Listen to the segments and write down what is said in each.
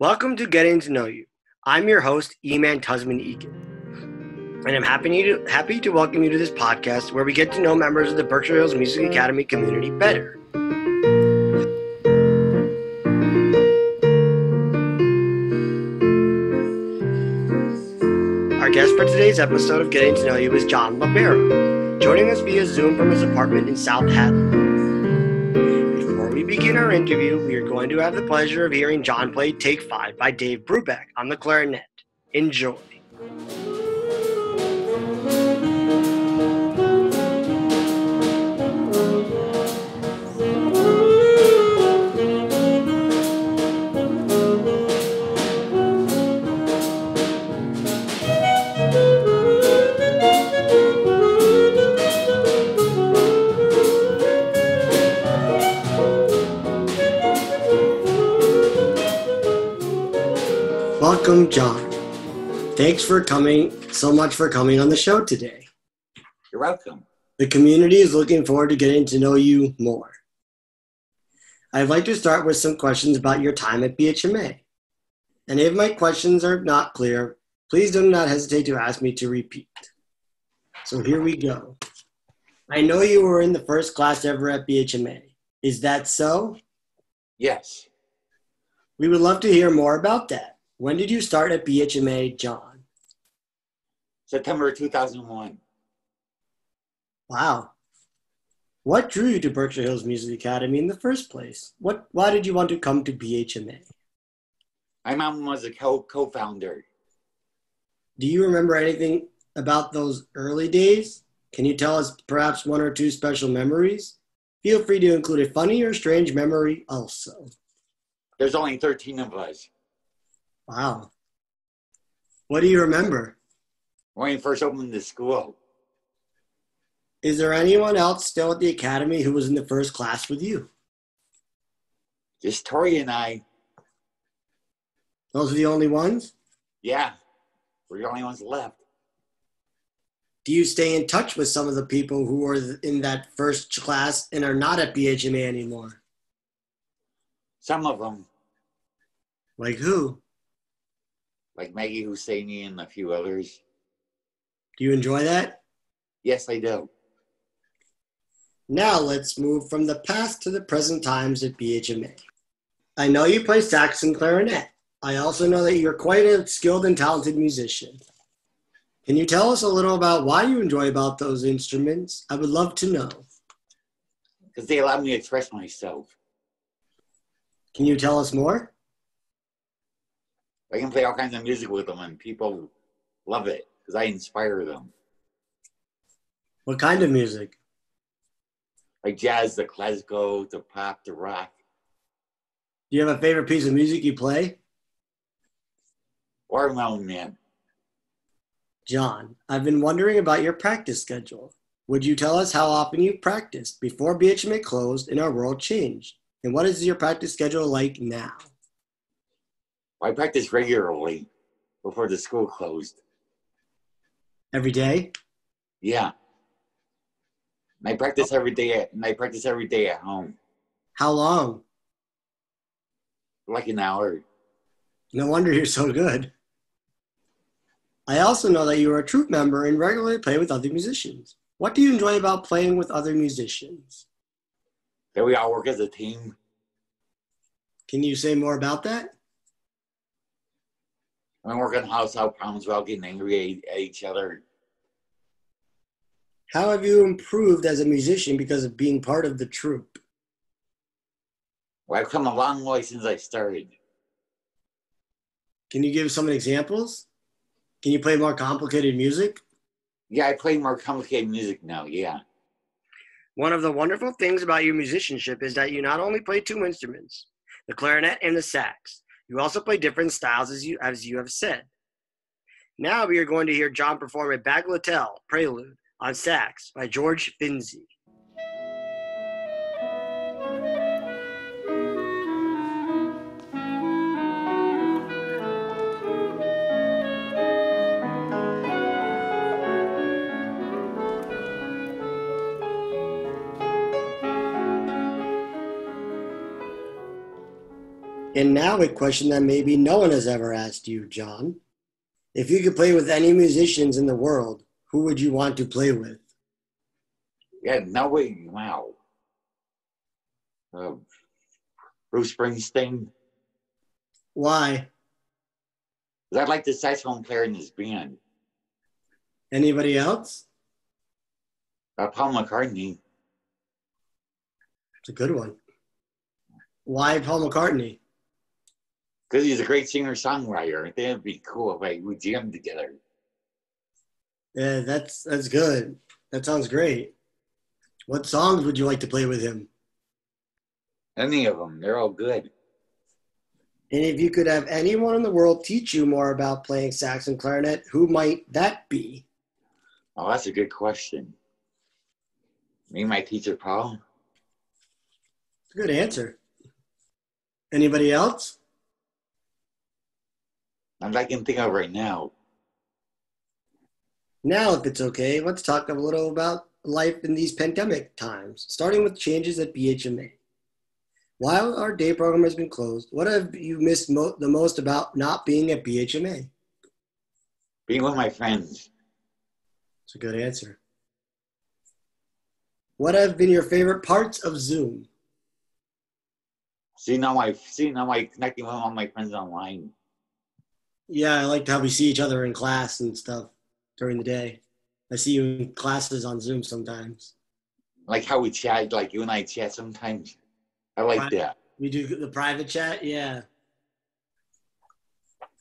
Welcome to Getting to Know You. I'm your host, Eman Tuzman-Eagan. And I'm happy to, happy to welcome you to this podcast where we get to know members of the Berkshire Hills Music Academy community better. Our guest for today's episode of Getting to Know You is John Libera, joining us via Zoom from his apartment in South Hadley. We begin our interview, we are going to have the pleasure of hearing John play Take Five by Dave Brubeck on the clarinet. Enjoy. Welcome, John. Thanks for coming so much for coming on the show today. You're welcome. The community is looking forward to getting to know you more. I'd like to start with some questions about your time at BHMA. And if my questions are not clear, please do not hesitate to ask me to repeat. So here we go. I know you were in the first class ever at BHMA. Is that so? Yes. We would love to hear more about that. When did you start at BHMA, John? September 2001. Wow. What drew you to Berkshire Hills Music Academy in the first place? What, why did you want to come to BHMA? My mom was a co co-founder. Do you remember anything about those early days? Can you tell us perhaps one or two special memories? Feel free to include a funny or strange memory also. There's only 13 of us. Wow. What do you remember? When you first opened the school. Is there anyone else still at the academy who was in the first class with you? Just Tori and I. Those are the only ones? Yeah. We're the only ones left. Do you stay in touch with some of the people who were in that first class and are not at BHMA anymore? Some of them. Like who? Like Maggie Husseini and a few others. Do you enjoy that? Yes, I do. Now let's move from the past to the present times at BHMA. I know you play sax and clarinet. I also know that you're quite a skilled and talented musician. Can you tell us a little about why you enjoy about those instruments? I would love to know. Because they allow me to express myself. Can you tell us more? I can play all kinds of music with them, and people love it because I inspire them. What kind of music? Like jazz, the classical, the pop, the rock. Do you have a favorite piece of music you play? Watermelon Man. John, I've been wondering about your practice schedule. Would you tell us how often you practiced before BHMA closed and our world changed? And what is your practice schedule like now? I practice regularly before the school closed. Every day? Yeah. And I practice every day at, and I practice every day at home. How long? Like an hour. No wonder you're so good. I also know that you are a troupe member and regularly play with other musicians. What do you enjoy about playing with other musicians? That we all work as a team. Can you say more about that? And we work on house out problems without getting angry at each other. How have you improved as a musician because of being part of the troupe? Well, I've come a long way since I started. Can you give some examples? Can you play more complicated music? Yeah, I play more complicated music now, yeah. One of the wonderful things about your musicianship is that you not only play two instruments, the clarinet and the sax, you also play different styles as you as you have said. Now we are going to hear John perform a Bagatelle Prelude on sax by George Finzi. And now a question that maybe no one has ever asked you, John. If you could play with any musicians in the world, who would you want to play with? Yeah, no way. Wow. Uh, Bruce Springsteen. Why? Because I'd like the saxophone player in his band. Anybody else? Uh, Paul McCartney. It's a good one. Why Paul McCartney? Because he's a great singer songwriter. I think it'd be cool if I we jammed together. Yeah, that's that's good. That sounds great. What songs would you like to play with him? Any of them, they're all good. And if you could have anyone in the world teach you more about playing sax and clarinet, who might that be? Oh, that's a good question. Me my teacher, Paul. It's a good answer. Anybody else? Not that I can think of right now. Now, if it's okay, let's talk a little about life in these pandemic times, starting with changes at BHMA. While our day program has been closed, what have you missed mo- the most about not being at BHMA? Being with my friends. It's a good answer. What have been your favorite parts of Zoom? Seeing all my seeing all my connecting with all my friends online. Yeah, I like how we see each other in class and stuff during the day. I see you in classes on Zoom sometimes. Like how we chat, like you and I chat sometimes. I like Right. that. We do the private chat, yeah.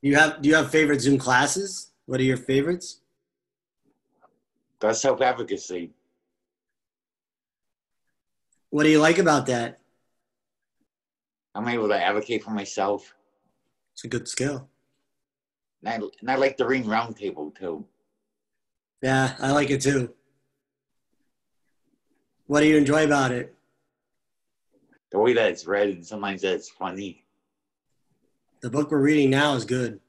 You have do you have favorite Zoom classes? What are your favorites? That's self advocacy. What do you like about that? I'm able to advocate for myself. It's a good skill. And I, and I like the ring round table too. Yeah, I like it too. What do you enjoy about it? The way that it's read and sometimes that it's funny. The book we're reading now is good.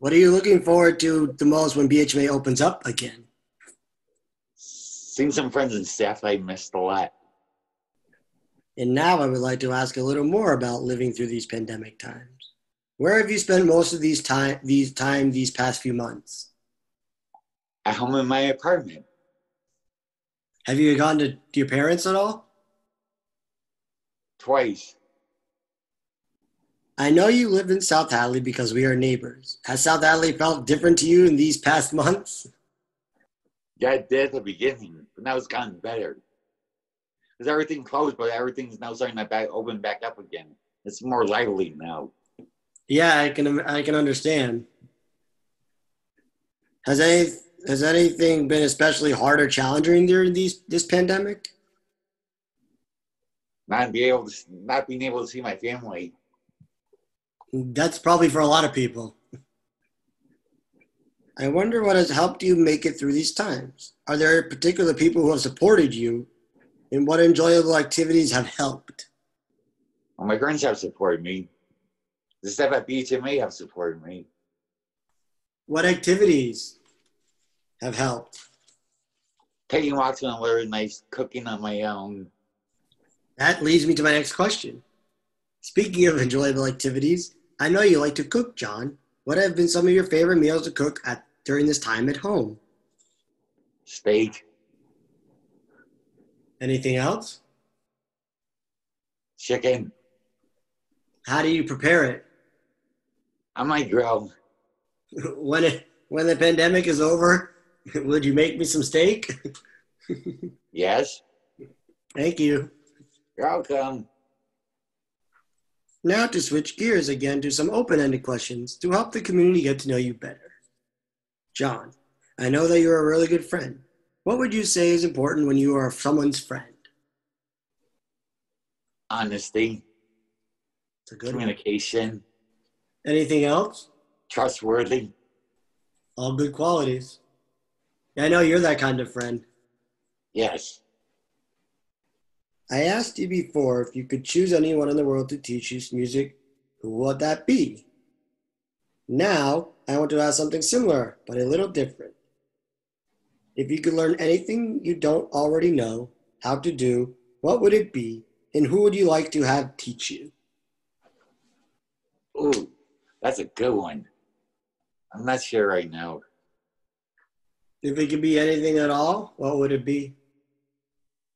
What are you looking forward to the most when BHMA opens up again? Seeing some friends and staff I missed a lot. And now I would like to ask a little more about living through these pandemic times. Where have you spent most of these time these time these past few months? At home in my apartment. Have you gone to, your parents at all? Twice. I know you live in South Hadley because we are neighbors. Has South Hadley felt different to you in these past months? Yeah, it did at the beginning, but now it's gotten better. Because everything closed, but everything's now starting to back open back up again. It's more lively now. Yeah, I can I can understand. Has any has anything been especially hard or challenging during these this pandemic? Not be able to, not being able to see my family. That's probably for a lot of people. I wonder what has helped you make it through these times. Are there particular people who have supported you, and what enjoyable activities have helped? Well, my friends have supported me. The staff at BHMA have supported me. What activities have helped? Taking walks on the river, nice cooking on my own. That leads me to my next question. Speaking of enjoyable activities, I know you like to cook, John. What have been some of your favorite meals to cook at during this time at home? Steak, Anything else? chicken. How do you prepare it? I might grill. when it when the pandemic is over, would you make me some steak? Yes, Thank you. you're welcome. Now to switch gears again to some open-ended questions to help the community get to know you better. John, I know that you're a really good friend. What would you say is important when you are someone's friend? Honesty, It's a good one. Anything else? trustworthy. All good qualities. I know you're that kind of friend. Yes, I asked you before if you could choose anyone in the world to teach you music, who would that be? Now, I want to ask something similar, but a little different. If you could learn anything you don't already know how to do, what would it be, and who would you like to have teach you? Ooh, that's a good one. I'm not sure right now. If it could be anything at all, what would it be?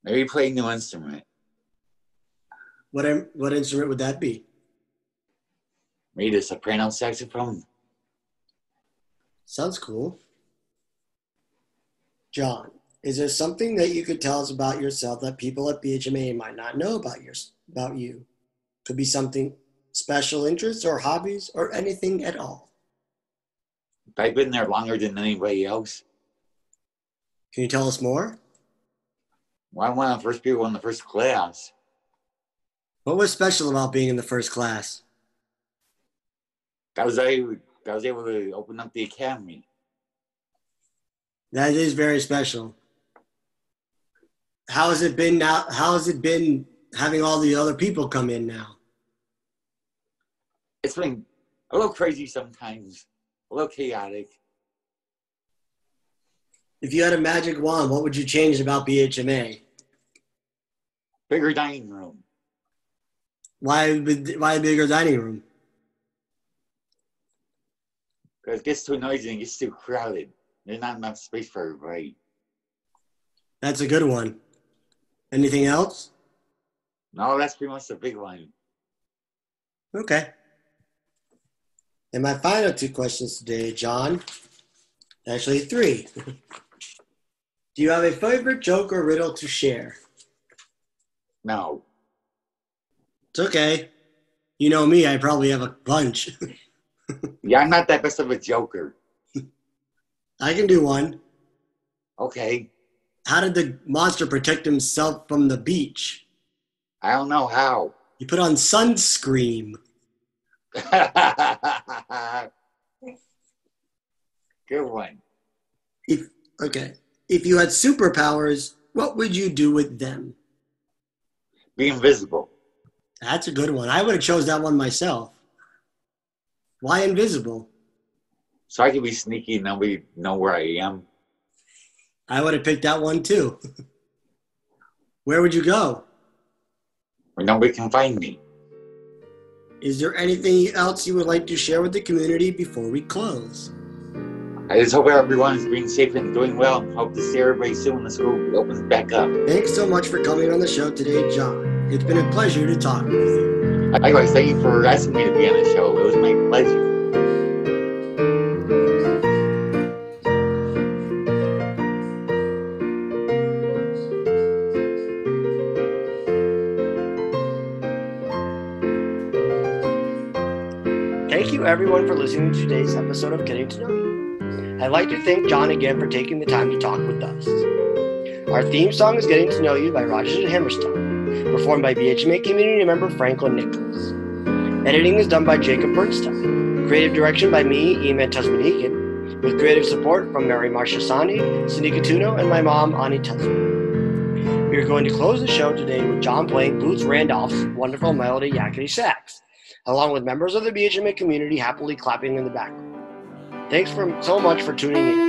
Maybe play a new instrument. What what instrument would that be? Maybe the soprano saxophone. Sounds cool. John, is there something that you could tell us about yourself that people at BHMA might not know about your about you? Could be something special interests or hobbies or anything at all. I've been there longer than anybody else. Can you tell us more? Well, I'm one of the first people in the first class. What was special about being in the first class? I was able, I was able to open up the academy. That is very special. How has it been now? How has it been having all the other people come in now? It's been a little crazy sometimes, a little chaotic. If you had a magic wand, what would you change about BHMA? Bigger dining room. Why, why a bigger dining room? Because it gets too noisy and gets too crowded. There's not enough space for everybody. That's a good one. Anything else? No, that's pretty much the big one. Okay. And my final two questions today, John. Actually, three. Do you have a favorite joke or riddle to share? No. It's okay. You know me, I probably have a bunch. Yeah, I'm not that best of a joker. I can do one. Okay. How did the monster protect himself from the beach? I don't know how. He put on sunscreen. Good one. If okay, if you had superpowers, what would you do with them? Be invisible. That's a good one. I would have chose that one myself. Why invisible? So I can be sneaky and nobody know where I am. I would have picked that one too. Where would you go? Where nobody can find me. Is there anything else you would like to share with the community before we close? I just hope everyone is being safe and doing well. Hope to see everybody soon when the school opens back up. Thanks so much for coming on the show today, John. It's been a pleasure to talk with you. Likewise, thank you for asking me to be on the show. It was my pleasure. Thank you, everyone, for listening to today's episode of Getting to Know You. I'd like to thank John again for taking the time to talk with us. Our theme song is Getting to Know You by Rodgers and Hammerstein, performed by BHMA community member Franklin Nichols. Editing is done by Jacob Burnstein. Creative direction by me, Eman Tuzman-Eagan, with creative support from Mary Marcia Sani, Catuogno, and my mom, Ani Tuzman. We are going to close the show today with John playing Boots Randolph's wonderful melody Yakety Sax along with members of the BHMA community happily clapping in the background. Thanks for, so much for tuning in.